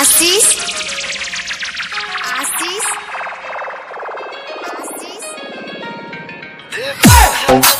Asís. Asís. Asís.